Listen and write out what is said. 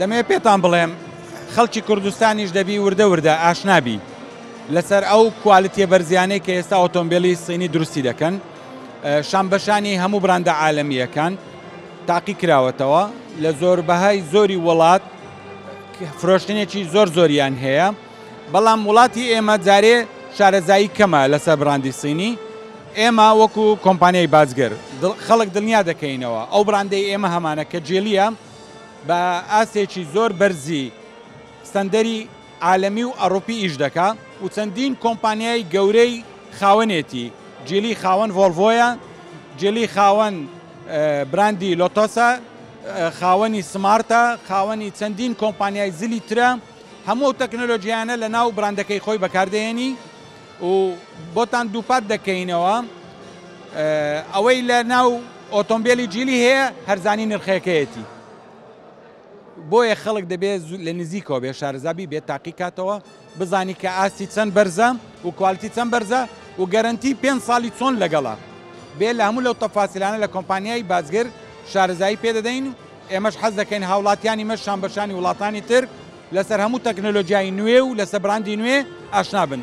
دەمەوێت پێتان بڵێم خەڵکی کوردستانیش دەبی وردە وردە ئاشنابی لەسەر ئەو کوالتیە بەرزیانەی کە ئێستا ئۆتۆمبیلی سینی دروستی دەکەن شان بەشانی هەموو براندە عالمیەکان تاقی کراوەتەوە لە زۆر بەهای زۆری وڵات فرۆشتنێکی زۆر زۆریان هەیە بەڵام وڵاتی ئێمە جارێ شارەزایی کەمە لەسەر بڕاندی صینی، ئێمە وەکو کۆمپانیای باجگەر خەڵک دڵنیا دەکەینەوە ئەو بڕاندەی ئێمە هەمانە کە جێلییە بە ئاستێکی زۆر بەرزی ستەندەری عالەمی و ئەڕوپی ئیش دەکا و چەندین کۆمپانیای گەورەی خاوەنێتی، جێلی خاوەن ڤۆڵڤۆیە، جێلی خاوەن بڕاندی لۆتۆسە، خاوەنی سماڕتە، خاوەنی چەندین کۆمپانیای زلی ترە. هەموو ئەو تەکنەلۆجیایانە لە ناو براندەکەی خۆی بەکار دەهێنی و بۆتان دووپات دەکەینەوە ئەوەی لە ناو ئۆتۆمبیلی جیلی هەیە هەرزانی نرخەکەیەتی بۆیە خەڵک دەبێت لە نزیکەوە بێ شارزابی بێت تاقی کاتەوە بزانی کە ئاستی چەند بەرزە و کوالتی چەند بەرزە و گەرنتی پێ ساڵی چۆن لەگەڵە بێ لە هەموو لەو تەفاسیلانە لە کۆمپانیای بازگر شارزایی پێدەدەین ئێمەش حەز دەکەین هاوڵاتیانی مەش شان بە شانی وڵاتانی تر لەسەر هەموو تەکنەلۆجیای نوێ و لەسەر براندی نوێ ئاشنا بن.